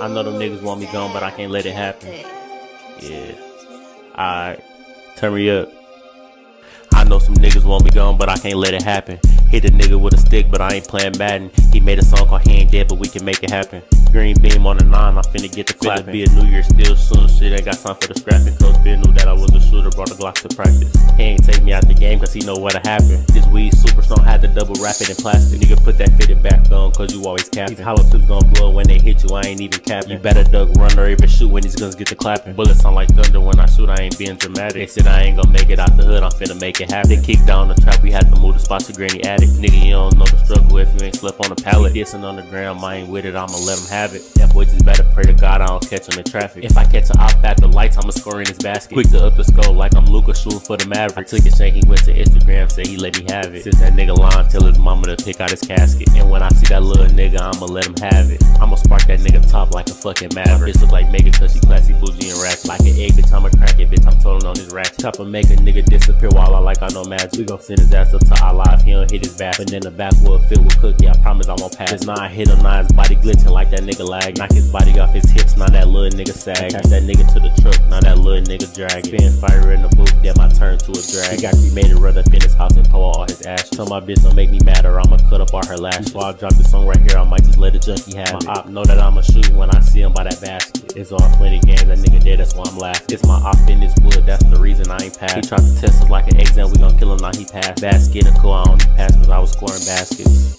I know them niggas want me gone, but I can't let it happen. Yeah. Alright. Turn me up. I know some niggas want me gone, but I can't let it happen. Hit a nigga with a stick, but I ain't playing Madden. He made a song called He Ain't Dead, but we can make it happen. Green beam on the nine, I'm finna get the clapping. Be a New Year still soon, ain't got time for the scrapping. Coach Ben knew that I was a shooter, brought a Glock to practice. He ain't take me out the game, cause he know what'll happen. This weed super strong, had to double wrap it in plastic. Nigga put that fitted back on, cause you always capping. These hollow tips gon' blow when they hit you, I ain't even capping. You better duck, run, or even shoot when these guns get to clapping. Bullets sound like thunder when I shoot, I ain't being dramatic. They said I ain't gon' make it out the hood, I'm finna make it happen. They kick down the trap, we had to move the spot to Granny Attic. Nigga, you don't know the struggle if you ain't slept on the pallet. Dissing on the ground, I ain't with it, I'ma let him have it. Boy just better pray to God I don't catch him in traffic. If I catch a op at the lights, I'ma score in his basket. Quick to up the scope like I'm Luka shooting for the Maverick. I took his chain, he went to Instagram, said he let me have it. Since that nigga lying, tell his mama to pick out his casket. And when I see that little nigga, I'ma let him have it. I'ma spark that nigga top like a fucking Maverick. Bitch look like Mega cause she classy, bougie, and ratchet. Like an egg, bitch, I'ma crack it, bitch, I'm toting on his ratchet. Chopper make a nigga disappear while I like I know magic. We gon' send his ass up to Allah if he hit his back. But then the backwood filled with cookie, I promise I won't pass. This nine hit him, nine his body glitching like that nigga lag. Knock his body off his hips, now that little nigga sag. Attach that nigga to the truck, now that little nigga drag. Spin fire in the booth, then my turn to a drag. He got cremated, run up in his house and pour all his ashes. Tell my bitch don't make me mad or I'ma cut up all her lashes. Before I drop this song right here, I might just let a junkie have my it. op know that I'ma shoot when I see him by that basket. It's all plenty games, that nigga dead, that's why I'm laughing. It's my op in this wood, that's the reason I ain't. He tried to test us like an exam, we gon' kill him, now he passed. Basket and cool, I only passed cause I was scoring baskets.